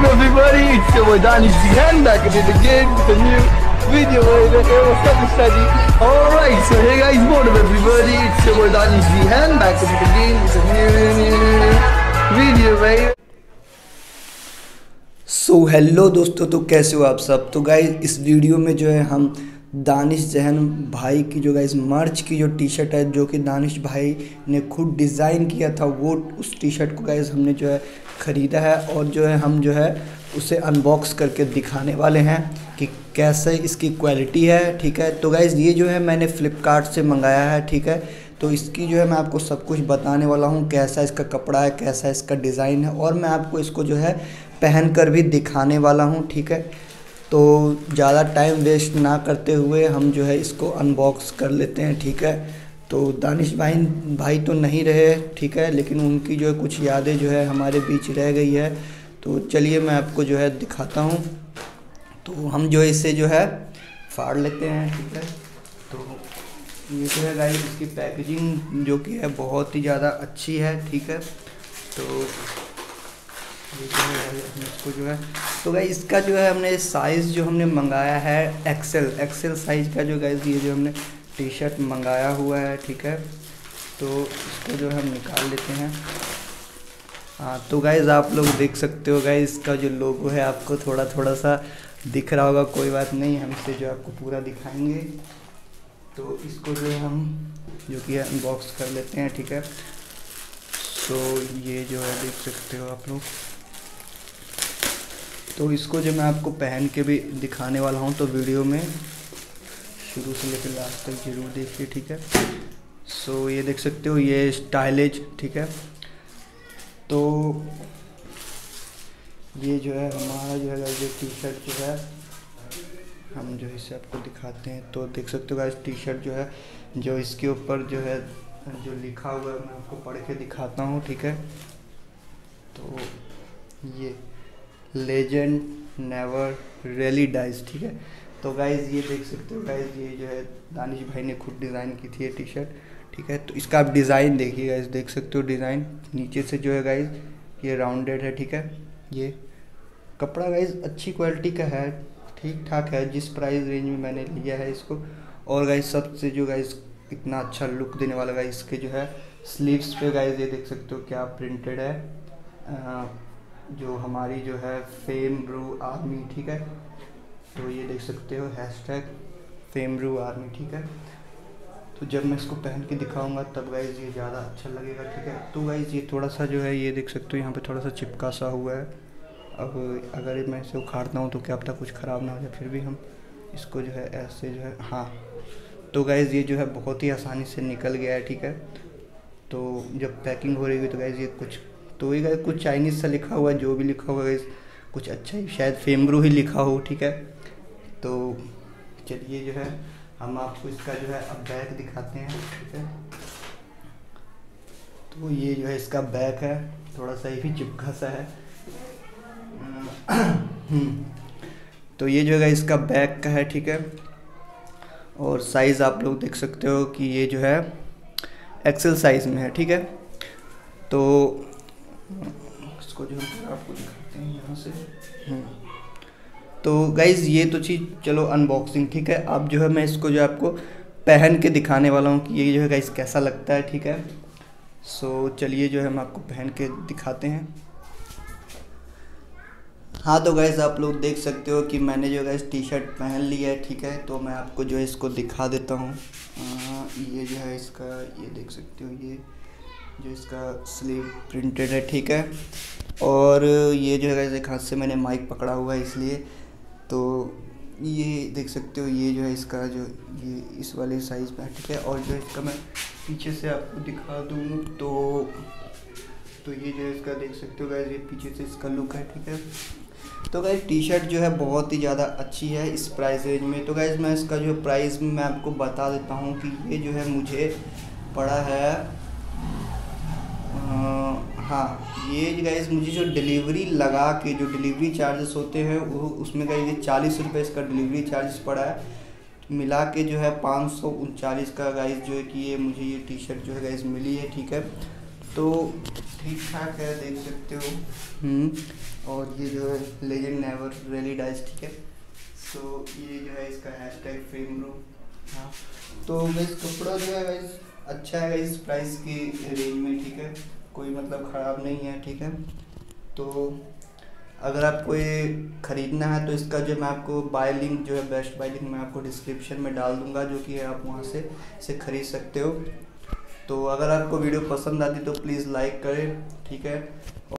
morning everybody, it's your boy Danish Zihan back at it again with a new video. What's up Mr. Alright, so hey guys, morning everybody, it's your boy Danish Zihan back at it again with a new, new, new, new video, right? So so, hello दोस्तों तो कैसे हो आप सब तो guys इस video में जो है हम दानिश जहन भाई की जो गाइज़ मर्च की जो टी शर्ट है जो कि दानिश भाई ने खुद डिज़ाइन किया था वो उस टी शर्ट को गाइज़ हमने जो है ख़रीदा है और जो है हम जो है उसे अनबॉक्स करके दिखाने वाले हैं कि कैसे इसकी क्वालिटी है, ठीक है? तो गाइज़ ये जो है मैंने फ़्लिपकार्ट से मंगाया है, ठीक है? तो इसकी जो है मैं आपको सब कुछ बताने वाला हूँ, कैसा इसका कपड़ा है, कैसा इसका डिज़ाइन है और मैं आपको इसको जो है पहन कर भी दिखाने वाला हूँ, ठीक है? तो ज़्यादा टाइम वेस्ट ना करते हुए हम जो है इसको अनबॉक्स कर लेते हैं, ठीक है? तो दानिश भाई भाई तो नहीं रहे, ठीक है, लेकिन उनकी जो है कुछ यादें जो है हमारे बीच रह गई है। तो चलिए मैं आपको जो है दिखाता हूँ। तो हम जो है इसे जो है फाड़ लेते हैं, ठीक है। तो ये जो है गाइस इसकी पैकेजिंग जो कि है बहुत ही ज़्यादा अच्छी है, ठीक है। तो ये जो है इसको जो है तो गाइस इसका जो है हमने साइज़ जो हमने मंगाया है एक्सेल एक्सेल साइज़ का जो गाइस ये जो हमने टी शर्ट मंगाया हुआ है, ठीक है? तो इसको जो हम निकाल लेते हैं। हाँ तो गाइज़ आप लोग देख सकते हो गाइज़ इसका जो लोगो है, आपको थोड़ा थोड़ा सा दिख रहा होगा, कोई बात नहीं हम इसे जो आपको पूरा दिखाएँगे। तो इसको जो हम, जो कि अनबॉक्स कर लेते हैं, ठीक है? तो ये जो है देख सकते हो आप लोग। तो इसको जो मैं आपको पहन के भी दिखाने वाला हूँ तो वीडियो में शुरू से लेकर लास्ट तक ज़रूर देखिए ठीक है? सो so, ये देख सकते हो ये स्टाइलेज ठीक है? तो ये जो है हमारा जो है ये टी शर्ट जो है हम जो इसे आपको दिखाते हैं। तो देख सकते हो टी शर्ट जो है जो इसके ऊपर जो है जो लिखा हुआ है मैं आपको पढ़ के दिखाता हूँ ठीक है? तो ये लेजेंड नेवर रियली डाइज ठीक है? तो गाइज़ ये देख सकते हो गाइज़ ये जो है दानिश भाई ने खुद डिज़ाइन की थी ये टी शर्ट ठीक है? तो इसका आप डिज़ाइन देखिए गाइज़ देख सकते हो डिज़ाइन नीचे से जो है गाइज़ ये राउंडेड है ठीक है? ये कपड़ा गाइज़ अच्छी क्वालिटी का है ठीक ठाक है जिस प्राइस रेंज में मैंने लिया है इसको। और गाइज़ सबसे जो गाइज़ इतना अच्छा लुक देने वाला गाइज़ इसके जो है स्लीव्स पे गाइज़ ये देख सकते हो क्या प्रिंटेड है। आ, जो हमारी जो है फेम ब्रू आर्मी ठीक है? तो ये देख सकते हो hashtag fame bro army ठीक है? तो जब मैं इसको पहन के दिखाऊँगा, तब गाइज़ ये ज़्यादा अच्छा लगेगा, ठीक है? तो गाइज़ ये थोड़ा सा जो है, ये देख सकते हो, यहाँ पे थोड़ा सा चिपका सा हुआ है। अब अगर मैं इसे उखाड़ता हूँ तो क्या पता कुछ ख़राब ना हो जाए, फिर भी हम इसको जो है, ऐसे जो है हाँ। तो गाइज़ ये जो है, बहुत ही आसानी से निकल गया है, ठीक है? तो जब पैकिंग हो रही हुई तो गाइज़ ये कुछ तो ये गाइज़ कुछ चाइनीज़ सा लिखा हुआ है, जो भी लिखा हुआ गाइज़ कुछ अच्छा ही, शायद फेमब्रू ही लिखा हो, ठीक है? तो चलिए जो है, हम आपको इसका जो है अब बैक दिखाते हैं, ठीक है? तो ये जो है इसका बैक है, थोड़ा सा ये भी चिपका सा है। हम्म। तो ये जो है इसका बैक का है, ठीक है? और साइज़ आप लोग देख सकते हो कि ये जो है एक्सेल साइज़ में है, ठीक है? तो इसको जो हम आपको दिखाते हैं यहाँ से। हम्म। तो गाइज़ ये तो चीज़, चलो अनबॉक्सिंग ठीक है? अब जो है मैं इसको जो आपको पहन के दिखाने वाला हूँ कि ये जो है गाइज़ कैसा लगता है, ठीक है? सो चलिए जो है हम आपको पहन के दिखाते हैं। हाँ तो गैस आप लोग देख सकते हो कि मैंने जो गैस टी शर्ट पहन लिया है, ठीक है? तो मैं आपको जो है इसको दिखा देता हूँ। ये जो है इसका, ये देख सकते हो, ये जो इसका स्लीव प्रिंटेड है, ठीक है? और ये जो है गैस एक हाथ से मैंने माइक पकड़ा हुआ है, इसलिए तो ये देख सकते हो, ये जो है इसका जो, ये इस वाले साइज़ में ठीक है और जो इसका मैं पीछे से आपको दिखा दूँ तो तो ये जो इसका देख सकते हो गैस ये पीछे से इसका लुक है, ठीक है? तो गाइज़ टी शर्ट जो है बहुत ही ज़्यादा अच्छी है इस प्राइस रेंज में। तो गाइज़ मैं इसका जो प्राइस मैं आपको बता देता हूँ कि ये जो है मुझे पड़ा है हाँ ये गाइज़ मुझे जो डिलीवरी लगा के जो डिलीवरी चार्जेस होते हैं वो उसमें ये चालीस रुपये इसका डिलीवरी चार्जेस पड़ा है। मिला के जो है पाँच सौ उनचालीस का गाइज़ जो है कि ये मुझे ये टी शर्ट जो है गाइज़ मिली है ठीक है। तो ठीक ठाक है देख सकते हो। हम्म, और ये जो है लेजेंड नेवर रेली डाइज ठीक है। सो ये जो है इसका हैश टैग फ्रेम रूम हाँ। तो वैसे कपड़ा जो है वैसे अच्छा है इस प्राइस की रेंज में ठीक है। कोई मतलब ख़राब नहीं है, ठीक है? तो अगर आपको ये ख़रीदना है तो इसका जो मैं आपको बाय लिंक जो है बेस्ट बाय लिंक मैं आपको डिस्क्रिप्शन में डाल दूँगा, जो कि आप वहाँ से इसे ख़रीद सकते हो। तो अगर आपको वीडियो पसंद आती तो प्लीज़ लाइक करें, ठीक है?